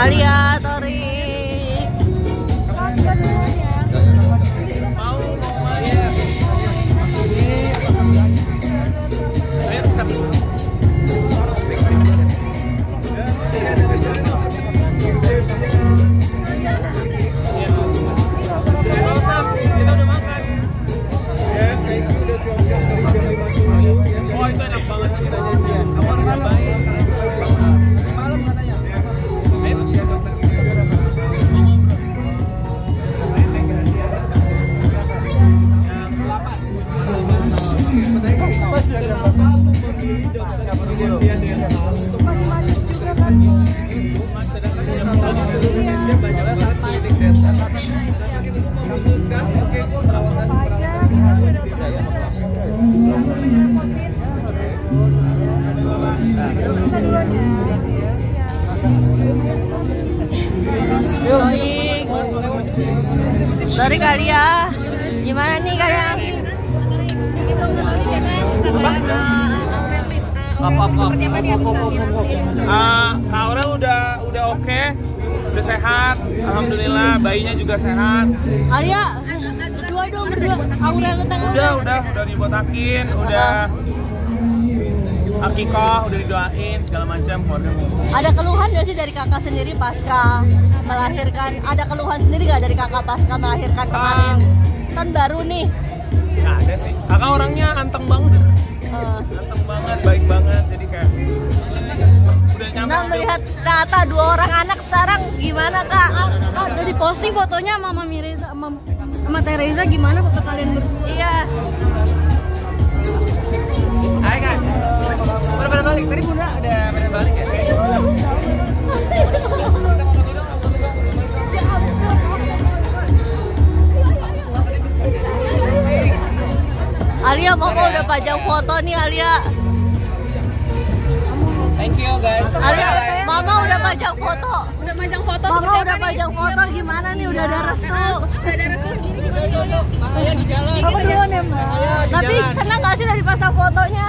Alia. Baik. Dari Kalia. Gimana nih kalian? Apa apa Ah, Kak Aurel udah udah oke udah sehat alhamdulillah bayinya juga sehat Alia, berdua dong berdua. Aurel ke udah udah udah dibotakin udah akikoh udah didoain segala macam keluarga Ada keluhan gak sih dari kakak sendiri pasca melahirkan? Ada keluhan sendiri gak dari kakak pasca melahirkan kemarin? Kan baru nih. Nggak ada sih. Kakak orangnya anteng banget. Eh, anteng banget baik banget. Jadi kayak udah nyampe Nah melihat ternyata dua orang anak sekarang gimana kak? Kak, udah diposting fotonya sama Mami Reza sama, sama Teresa gimana foto kalian berdua? Iya. Kak. Udah pada balik. Tadi bunda udah pada balik ya Alia mama udah pajang foto nih Alia. thank you guys Alia, mama udah pajang foto. Udah majang foto Mama udah pajang foto gimana nih? Udah ada restu. Udah ada restu gini. Ayo di jalan Apa duluan ya mbak? Tapi senang gak sih dari pasang fotonya?